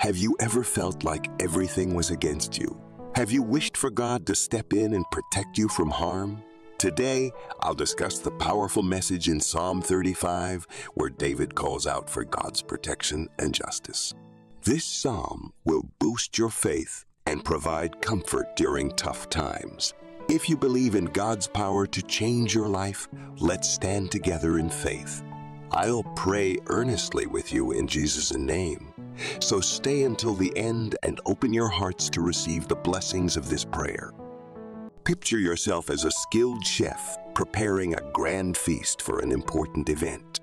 Have you ever felt like everything was against you? Have you wished for God to step in and protect you from harm? Today, I'll discuss the powerful message in Psalm 35 where David calls out for God's protection and justice. This psalm will boost your faith and provide comfort during tough times. If you believe in God's power to change your life, let's stand together in faith. I'll pray earnestly with you in Jesus' name. So stay until the end and open your hearts to receive the blessings of this prayer. Picture yourself as a skilled chef preparing a grand feast for an important event.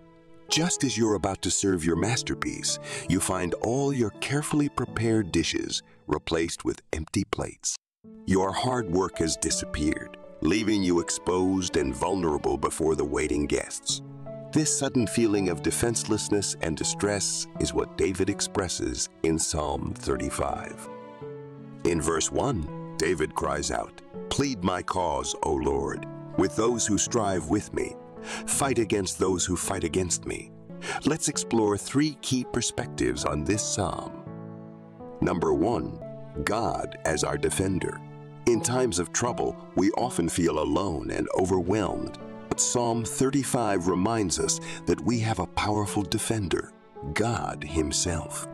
Just as you're about to serve your masterpiece, you find all your carefully prepared dishes replaced with empty plates. Your hard work has disappeared, leaving you exposed and vulnerable before the waiting guests. This sudden feeling of defenselessness and distress is what David expresses in Psalm 35. In verse 1, David cries out, Plead my cause, O Lord, with those who strive with me. Fight against those who fight against me. Let's explore three key perspectives on this psalm. Number one, God as our defender. In times of trouble, we often feel alone and overwhelmed. But Psalm 35 reminds us that we have a powerful defender, God Himself.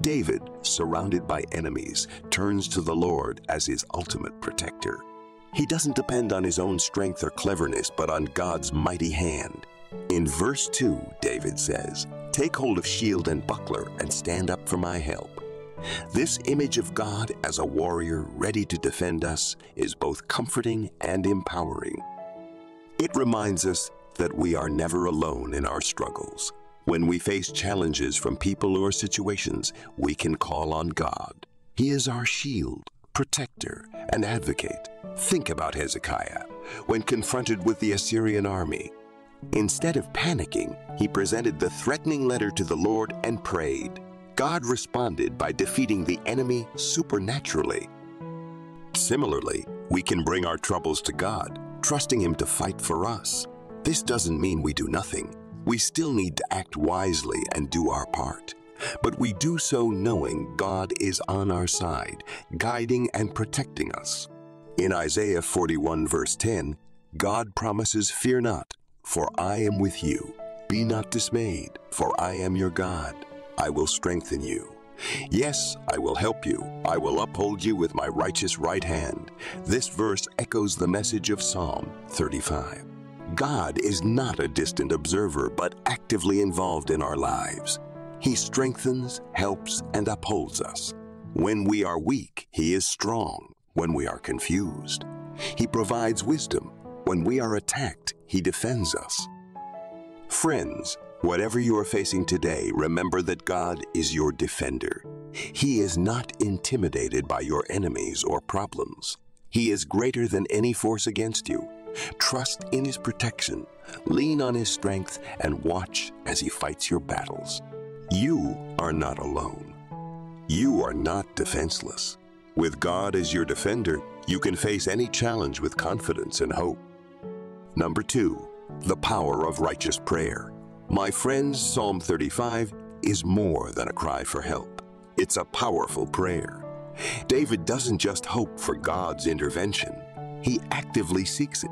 David, surrounded by enemies, turns to the Lord as his ultimate protector. He doesn't depend on his own strength or cleverness, but on God's mighty hand. In verse 2, David says, Take hold of shield and buckler and stand up for my help. This image of God as a warrior ready to defend us is both comforting and empowering. It reminds us that we are never alone in our struggles. When we face challenges from people or situations, we can call on God. He is our shield, protector, and advocate. Think about Hezekiah when confronted with the Assyrian army. Instead of panicking, he presented the threatening letter to the Lord and prayed. God responded by defeating the enemy supernaturally. Similarly, we can bring our troubles to God, trusting Him to fight for us. This doesn't mean we do nothing. We still need to act wisely and do our part. But we do so knowing God is on our side, guiding and protecting us. In Isaiah 41, verse 10, God promises, Fear not, for I am with you. Be not dismayed, for I am your God. I will strengthen you. Yes, I will help you. I will uphold you with my righteous right hand. This verse echoes the message of Psalm 35. God is not a distant observer, but actively involved in our lives. He strengthens, helps, and upholds us. When we are weak, He is strong. When we are confused, He provides wisdom. When we are attacked, He defends us. Friends, whatever you are facing today, remember that God is your defender. He is not intimidated by your enemies or problems. He is greater than any force against you. Trust in His protection, lean on His strength, and watch as He fights your battles. You are not alone. You are not defenseless. With God as your defender, you can face any challenge with confidence and hope. Number two, the power of righteous prayer. My friends, Psalm 35 is more than a cry for help. It's a powerful prayer. David doesn't just hope for God's intervention, he actively seeks it.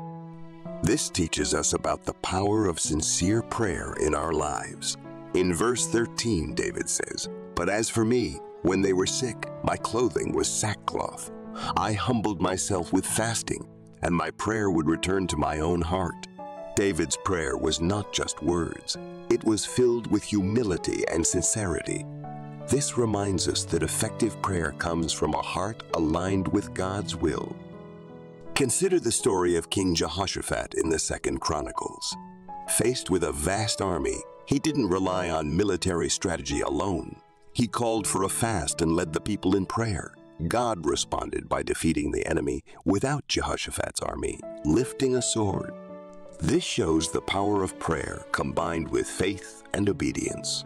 This teaches us about the power of sincere prayer in our lives. In verse 13, David says, But as for me, when they were sick, my clothing was sackcloth. I humbled myself with fasting, and my prayer would return to my own heart. David's prayer was not just words, it was filled with humility and sincerity. This reminds us that effective prayer comes from a heart aligned with God's will. Consider the story of King Jehoshaphat in the Second Chronicles. Faced with a vast army, he didn't rely on military strategy alone. He called for a fast and led the people in prayer. God responded by defeating the enemy without Jehoshaphat's army, lifting a sword. This shows the power of prayer combined with faith and obedience.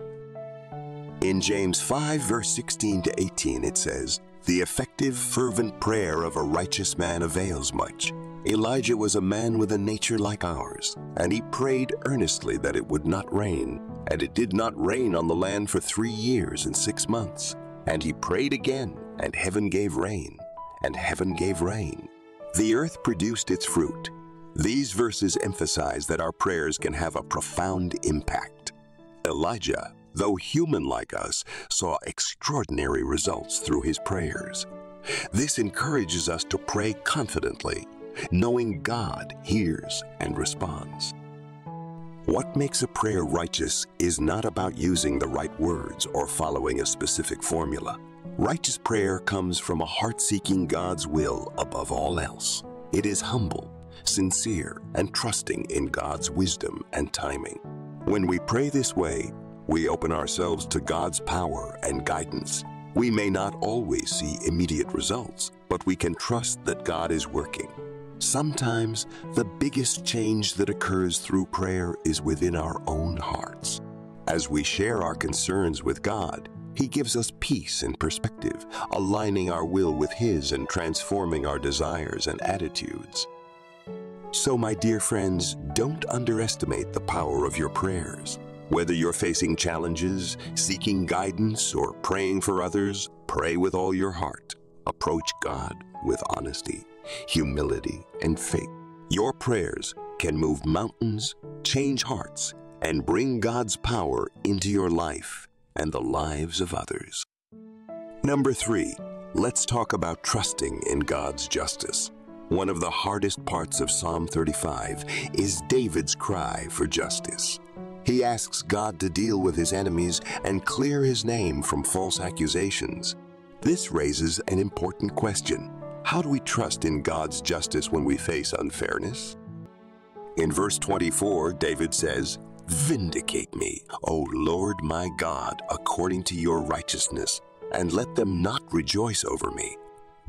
In James 5, verse 16 to 18, it says, The effective, fervent prayer of a righteous man avails much. Elijah was a man with a nature like ours, and he prayed earnestly that it would not rain, and it did not rain on the land for three years and six months. And he prayed again, and heaven gave rain, and heaven gave rain. The earth produced its fruit. These verses emphasize that our prayers can have a profound impact. Elijah, though human like us, saw extraordinary results through his prayers. This encourages us to pray confidently, knowing God hears and responds. What makes a prayer righteous is not about using the right words or following a specific formula. Righteous prayer comes from a heart seeking God's will above all else. It is humble, sincere, and trusting in God's wisdom and timing. When we pray this way, we open ourselves to God's power and guidance. We may not always see immediate results, but we can trust that God is working. Sometimes the biggest change that occurs through prayer is within our own hearts. As we share our concerns with God, He gives us peace and perspective, aligning our will with His and transforming our desires and attitudes. So, my dear friends, don't underestimate the power of your prayers. Whether you're facing challenges, seeking guidance, or praying for others, pray with all your heart. Approach God with honesty, humility, and faith. Your prayers can move mountains, change hearts, and bring God's power into your life and the lives of others. Number three, let's talk about trusting in God's justice. One of the hardest parts of Psalm 35 is David's cry for justice. He asks God to deal with his enemies and clear his name from false accusations. This raises an important question. How do we trust in God's justice when we face unfairness? In verse 24, David says, Vindicate me, O Lord my God, according to your righteousness, and let them not rejoice over me.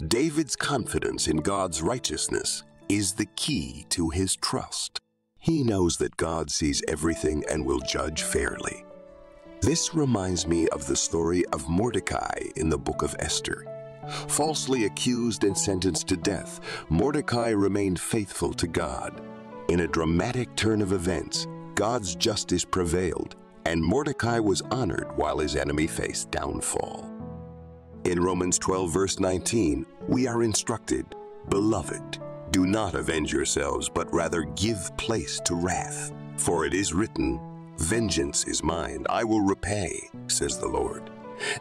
David's confidence in God's righteousness is the key to his trust. He knows that God sees everything and will judge fairly. This reminds me of the story of Mordecai in the book of Esther. Falsely accused and sentenced to death, Mordecai remained faithful to God. In a dramatic turn of events, God's justice prevailed, and Mordecai was honored while his enemy faced downfall. In Romans 12, verse 19, we are instructed, Beloved, do not avenge yourselves, but rather give place to wrath. For it is written, Vengeance is mine, I will repay, says the Lord.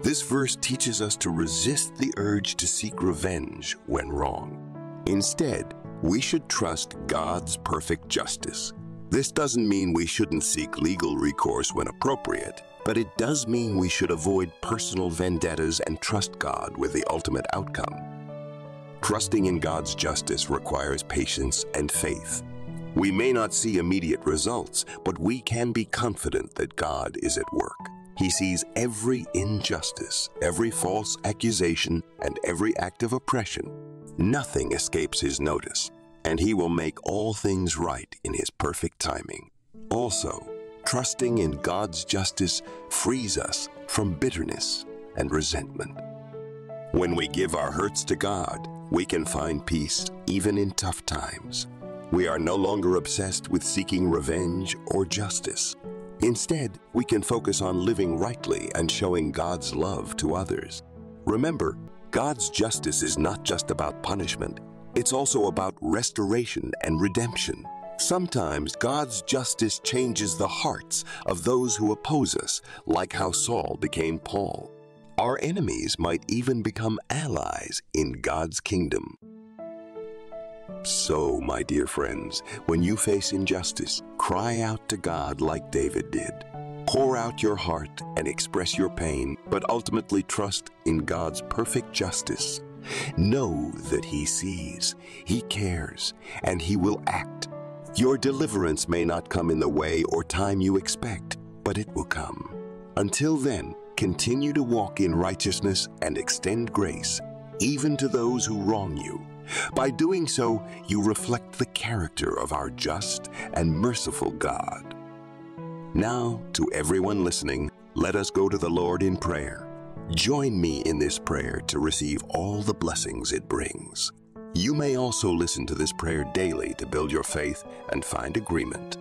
This verse teaches us to resist the urge to seek revenge when wrong. Instead, we should trust God's perfect justice. This doesn't mean we shouldn't seek legal recourse when appropriate, but it does mean we should avoid personal vendettas and trust God with the ultimate outcome. Trusting in God's justice requires patience and faith. We may not see immediate results, but we can be confident that God is at work. He sees every injustice, every false accusation, and every act of oppression. Nothing escapes His notice, and He will make all things right in His perfect timing. Also, trusting in God's justice frees us from bitterness and resentment. When we give our hurts to God, we can find peace even in tough times. We are no longer obsessed with seeking revenge or justice. Instead, we can focus on living rightly and showing God's love to others. Remember, God's justice is not just about punishment, it's also about restoration and redemption. Sometimes God's justice changes the hearts of those who oppose us, like how Saul became Paul. Our enemies might even become allies in God's kingdom. So, my dear friends, when you face injustice, cry out to God like David did. Pour out your heart and express your pain, but ultimately trust in God's perfect justice. Know that He sees, He cares, and He will act. Your deliverance may not come in the way or time you expect, but it will come. Until then, Continue to walk in righteousness and extend grace, even to those who wrong you. By doing so, you reflect the character of our just and merciful God. Now, to everyone listening, let us go to the Lord in prayer. Join me in this prayer to receive all the blessings it brings. You may also listen to this prayer daily to build your faith and find agreement.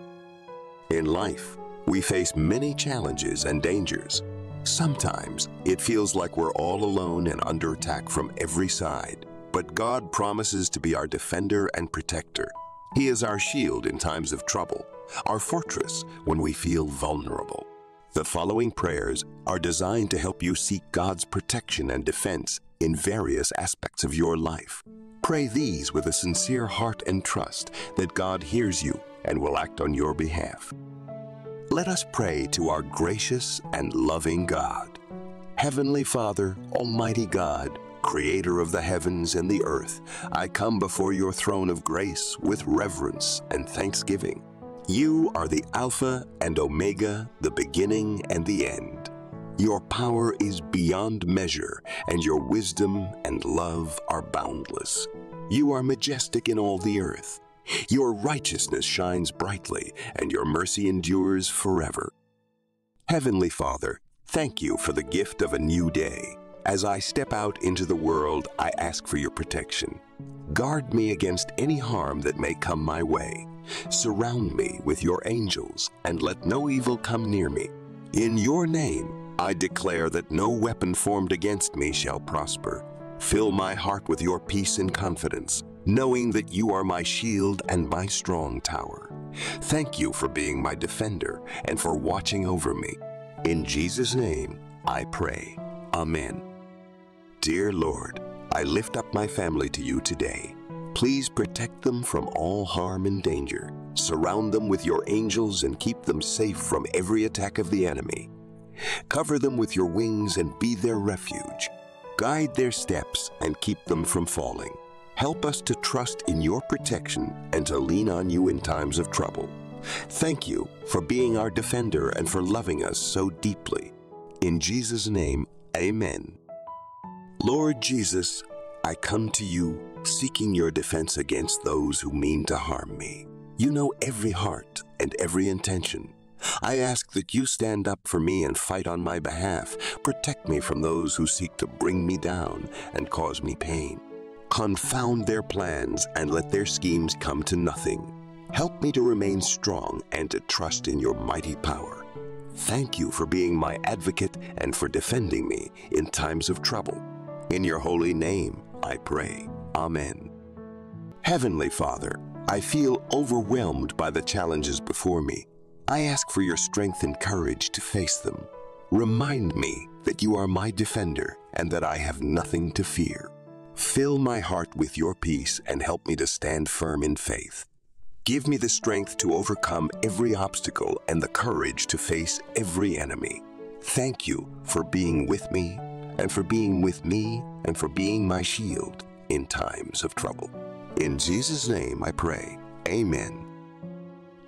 In life, we face many challenges and dangers Sometimes it feels like we're all alone and under attack from every side, but God promises to be our defender and protector. He is our shield in times of trouble, our fortress when we feel vulnerable. The following prayers are designed to help you seek God's protection and defense in various aspects of your life. Pray these with a sincere heart and trust that God hears you and will act on your behalf. Let us pray to our gracious and loving God. Heavenly Father, Almighty God, Creator of the heavens and the earth, I come before your throne of grace with reverence and thanksgiving. You are the Alpha and Omega, the beginning and the end. Your power is beyond measure, and your wisdom and love are boundless. You are majestic in all the earth. Your righteousness shines brightly, and your mercy endures forever. Heavenly Father, thank you for the gift of a new day. As I step out into the world, I ask for your protection. Guard me against any harm that may come my way. Surround me with your angels, and let no evil come near me. In your name, I declare that no weapon formed against me shall prosper. Fill my heart with your peace and confidence, knowing that you are my shield and my strong tower. Thank you for being my defender and for watching over me. In Jesus' name, I pray. Amen. Dear Lord, I lift up my family to you today. Please protect them from all harm and danger. Surround them with your angels and keep them safe from every attack of the enemy. Cover them with your wings and be their refuge. Guide their steps and keep them from falling. Help us to trust in your protection and to lean on you in times of trouble. Thank you for being our defender and for loving us so deeply. In Jesus' name, amen. Lord Jesus, I come to you seeking your defense against those who mean to harm me. You know every heart and every intention. I ask that you stand up for me and fight on my behalf. Protect me from those who seek to bring me down and cause me pain. Confound their plans and let their schemes come to nothing. Help me to remain strong and to trust in your mighty power. Thank you for being my advocate and for defending me in times of trouble. In your holy name, I pray. Amen. Heavenly Father, I feel overwhelmed by the challenges before me. I ask for your strength and courage to face them. Remind me that you are my defender and that I have nothing to fear. Fill my heart with your peace and help me to stand firm in faith. Give me the strength to overcome every obstacle and the courage to face every enemy. Thank you for being with me and for being with me and for being my shield in times of trouble. In Jesus' name I pray. Amen.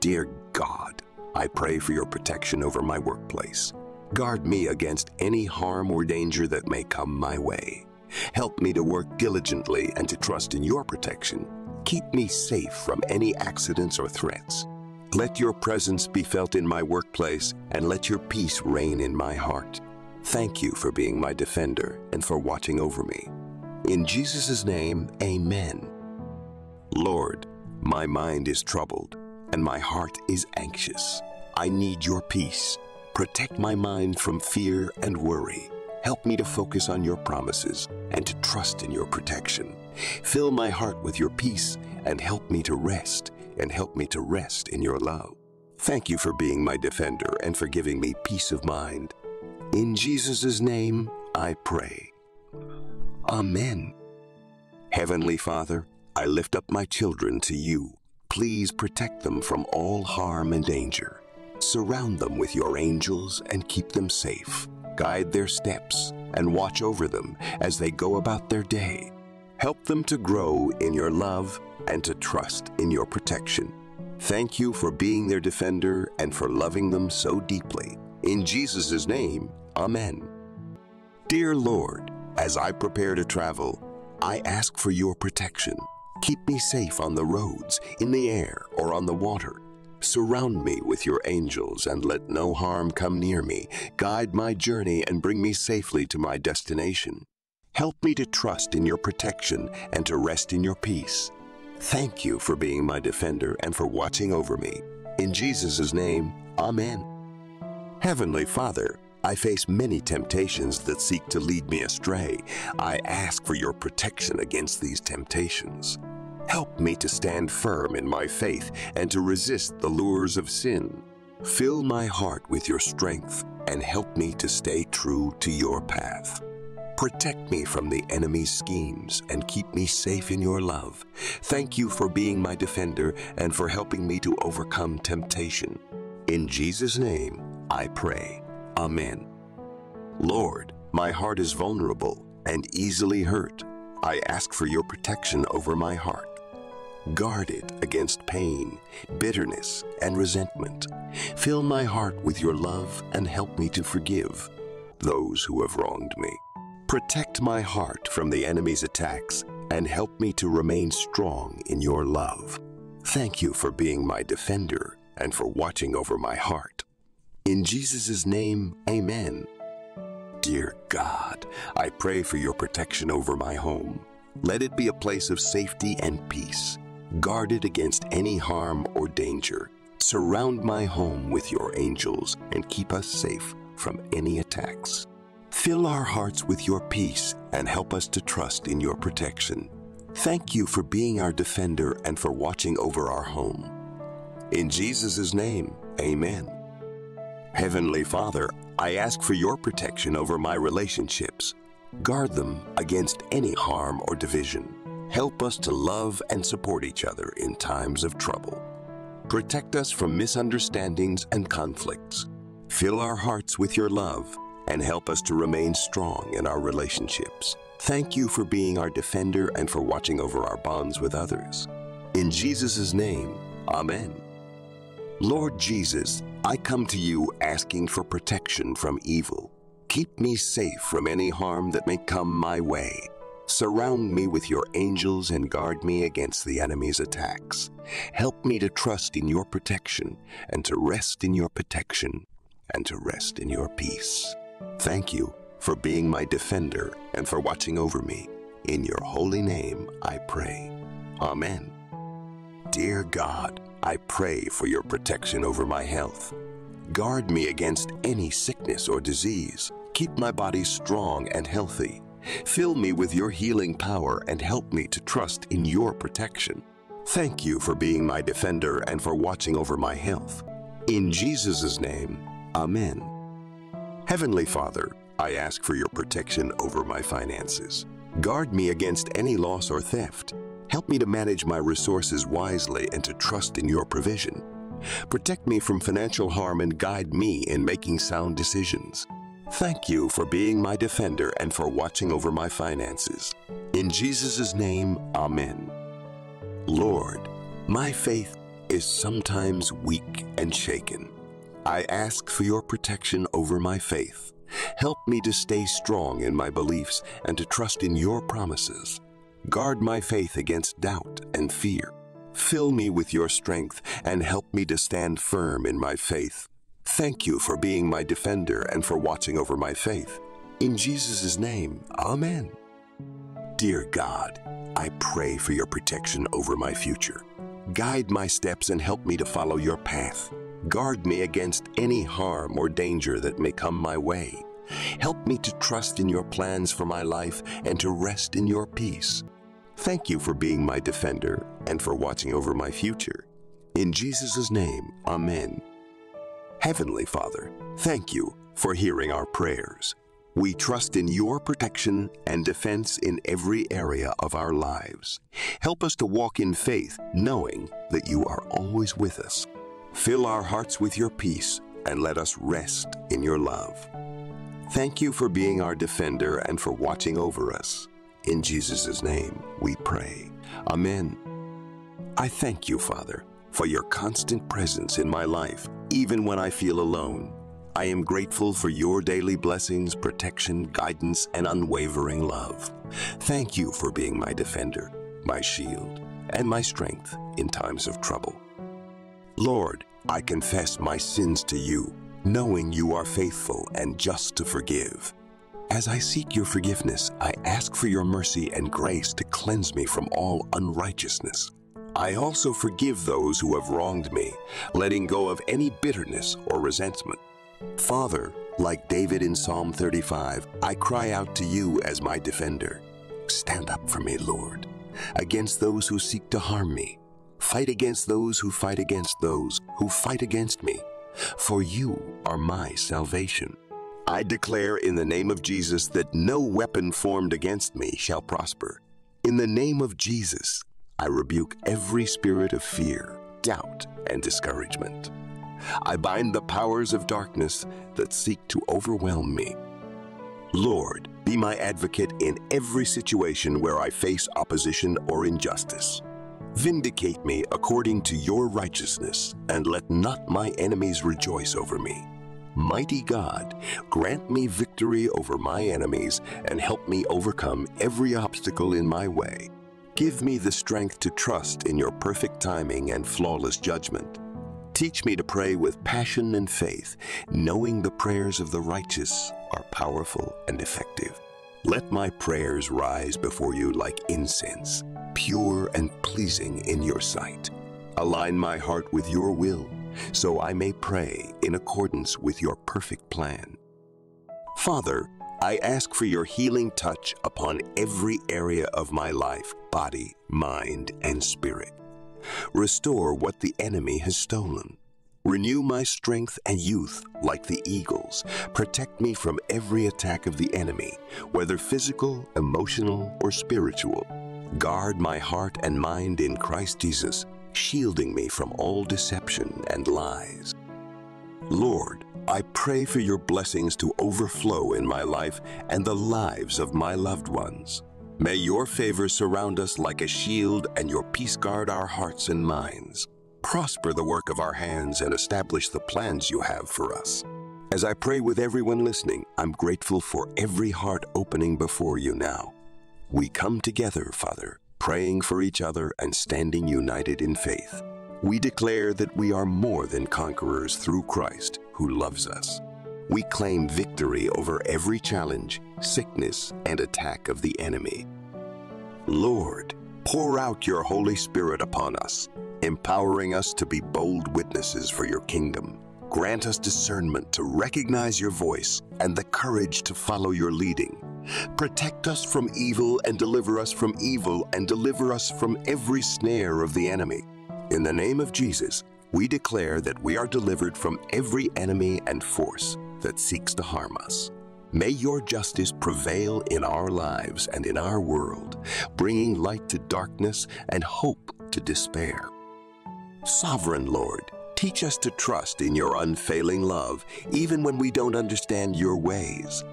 Dear God, I pray for your protection over my workplace. Guard me against any harm or danger that may come my way. Help me to work diligently and to trust in your protection. Keep me safe from any accidents or threats. Let your presence be felt in my workplace and let your peace reign in my heart. Thank you for being my defender and for watching over me. In Jesus' name, amen. Lord, my mind is troubled and my heart is anxious. I need your peace. Protect my mind from fear and worry. Help me to focus on your promises and to trust in your protection. Fill my heart with your peace and help me to rest and help me to rest in your love. Thank you for being my defender and for giving me peace of mind. In Jesus' name, I pray. Amen. Heavenly Father, I lift up my children to you. Please protect them from all harm and danger. Surround them with your angels and keep them safe. Guide their steps and watch over them as they go about their day. Help them to grow in your love and to trust in your protection. Thank you for being their defender and for loving them so deeply. In Jesus' name, Amen. Dear Lord, as I prepare to travel, I ask for your protection. Keep me safe on the roads, in the air, or on the water. Surround me with your angels and let no harm come near me. Guide my journey and bring me safely to my destination. Help me to trust in your protection and to rest in your peace. Thank you for being my defender and for watching over me. In Jesus' name, Amen. Heavenly Father, I face many temptations that seek to lead me astray. I ask for your protection against these temptations. Help me to stand firm in my faith and to resist the lures of sin. Fill my heart with your strength and help me to stay true to your path. Protect me from the enemy's schemes and keep me safe in your love. Thank you for being my defender and for helping me to overcome temptation. In Jesus' name, I pray. Amen. Lord, my heart is vulnerable and easily hurt. I ask for your protection over my heart. Guard it against pain, bitterness, and resentment. Fill my heart with your love and help me to forgive those who have wronged me. Protect my heart from the enemy's attacks and help me to remain strong in your love. Thank you for being my defender and for watching over my heart. In Jesus' name, amen. Dear God, I pray for your protection over my home. Let it be a place of safety and peace guarded against any harm or danger. Surround my home with your angels and keep us safe from any attacks. Fill our hearts with your peace and help us to trust in your protection. Thank you for being our defender and for watching over our home. In Jesus' name, amen. Heavenly Father, I ask for your protection over my relationships. Guard them against any harm or division. Help us to love and support each other in times of trouble. Protect us from misunderstandings and conflicts. Fill our hearts with your love and help us to remain strong in our relationships. Thank you for being our defender and for watching over our bonds with others. In Jesus' name, Amen. Lord Jesus, I come to you asking for protection from evil. Keep me safe from any harm that may come my way. Surround me with your angels and guard me against the enemy's attacks. Help me to trust in your protection and to rest in your protection and to rest in your peace. Thank you for being my defender and for watching over me. In your holy name I pray. Amen. Dear God, I pray for your protection over my health. Guard me against any sickness or disease. Keep my body strong and healthy. Fill me with your healing power and help me to trust in your protection. Thank you for being my defender and for watching over my health. In Jesus' name, Amen. Heavenly Father, I ask for your protection over my finances. Guard me against any loss or theft. Help me to manage my resources wisely and to trust in your provision. Protect me from financial harm and guide me in making sound decisions. Thank you for being my defender and for watching over my finances. In Jesus' name, Amen. Lord, my faith is sometimes weak and shaken. I ask for your protection over my faith. Help me to stay strong in my beliefs and to trust in your promises. Guard my faith against doubt and fear. Fill me with your strength and help me to stand firm in my faith. Thank you for being my defender and for watching over my faith. In Jesus' name, Amen. Dear God, I pray for your protection over my future. Guide my steps and help me to follow your path. Guard me against any harm or danger that may come my way. Help me to trust in your plans for my life and to rest in your peace. Thank you for being my defender and for watching over my future. In Jesus' name, Amen. Heavenly Father, thank you for hearing our prayers. We trust in your protection and defense in every area of our lives. Help us to walk in faith, knowing that you are always with us. Fill our hearts with your peace and let us rest in your love. Thank you for being our defender and for watching over us. In Jesus' name we pray. Amen. I thank you, Father, for your constant presence in my life, even when I feel alone. I am grateful for your daily blessings, protection, guidance, and unwavering love. Thank you for being my defender, my shield, and my strength in times of trouble. Lord, I confess my sins to you, knowing you are faithful and just to forgive. As I seek your forgiveness, I ask for your mercy and grace to cleanse me from all unrighteousness. I also forgive those who have wronged me, letting go of any bitterness or resentment. Father, Like David in Psalm 35, I cry out to you as my defender. Stand up for me, Lord, against those who seek to harm me. Fight against those who fight against those who fight against me, for you are my salvation. I declare in the name of Jesus that no weapon formed against me shall prosper. In the name of Jesus, I rebuke every spirit of fear, doubt, and discouragement. I bind the powers of darkness that seek to overwhelm me. Lord, be my advocate in every situation where I face opposition or injustice. Vindicate me according to your righteousness, and let not my enemies rejoice over me. Mighty God, grant me victory over my enemies and help me overcome every obstacle in my way. Give me the strength to trust in your perfect timing and flawless judgment. Teach me to pray with passion and faith, knowing the prayers of the righteous are powerful and effective. Let my prayers rise before you like incense, pure and pleasing in your sight. Align my heart with your will, so I may pray in accordance with your perfect plan. Father, I ask for your healing touch upon every area of my life, body, mind, and spirit. Restore what the enemy has stolen. Renew my strength and youth like the eagles. Protect me from every attack of the enemy, whether physical, emotional, or spiritual. Guard my heart and mind in Christ Jesus, shielding me from all deception and lies. Lord, I pray for your blessings to overflow in my life and the lives of my loved ones. May your favor surround us like a shield and your peace guard our hearts and minds. Prosper the work of our hands and establish the plans you have for us. As I pray with everyone listening, I'm grateful for every heart opening before you now. We come together, Father, praying for each other and standing united in faith. We declare that we are more than conquerors through Christ who loves us. We claim victory over every challenge, sickness, and attack of the enemy. Lord, pour out your Holy Spirit upon us empowering us to be bold witnesses for your kingdom. Grant us discernment to recognize your voice and the courage to follow your leading. Protect us from evil and deliver us from evil and deliver us from every snare of the enemy. In the name of Jesus, we declare that we are delivered from every enemy and force that seeks to harm us. May your justice prevail in our lives and in our world, bringing light to darkness and hope to despair. Sovereign Lord, teach us to trust in your unfailing love, even when we don't understand your ways.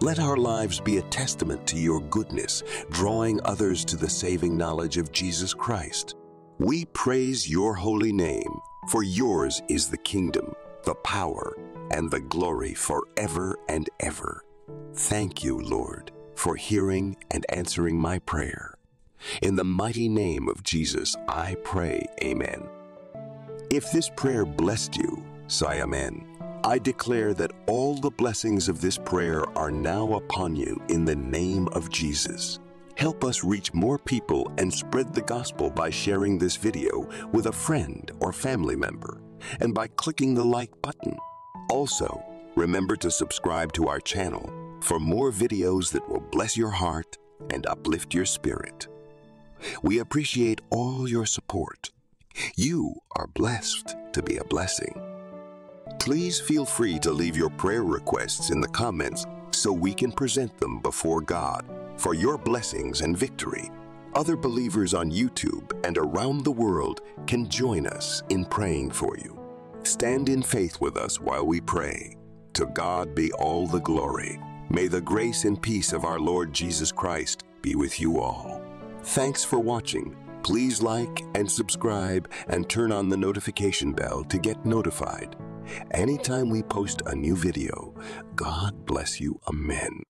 Let our lives be a testament to your goodness, drawing others to the saving knowledge of Jesus Christ. We praise your holy name, for yours is the kingdom, the power, and the glory forever and ever. Thank you, Lord, for hearing and answering my prayer. In the mighty name of Jesus, I pray, Amen. If this prayer blessed you, say amen. I declare that all the blessings of this prayer are now upon you in the name of Jesus. Help us reach more people and spread the gospel by sharing this video with a friend or family member and by clicking the like button. Also, remember to subscribe to our channel for more videos that will bless your heart and uplift your spirit. We appreciate all your support you are blessed to be a blessing. Please feel free to leave your prayer requests in the comments so we can present them before God for your blessings and victory. Other believers on YouTube and around the world can join us in praying for you. Stand in faith with us while we pray. To God be all the glory. May the grace and peace of our Lord Jesus Christ be with you all. Thanks for watching Please like and subscribe and turn on the notification bell to get notified. Anytime we post a new video, God bless you. Amen.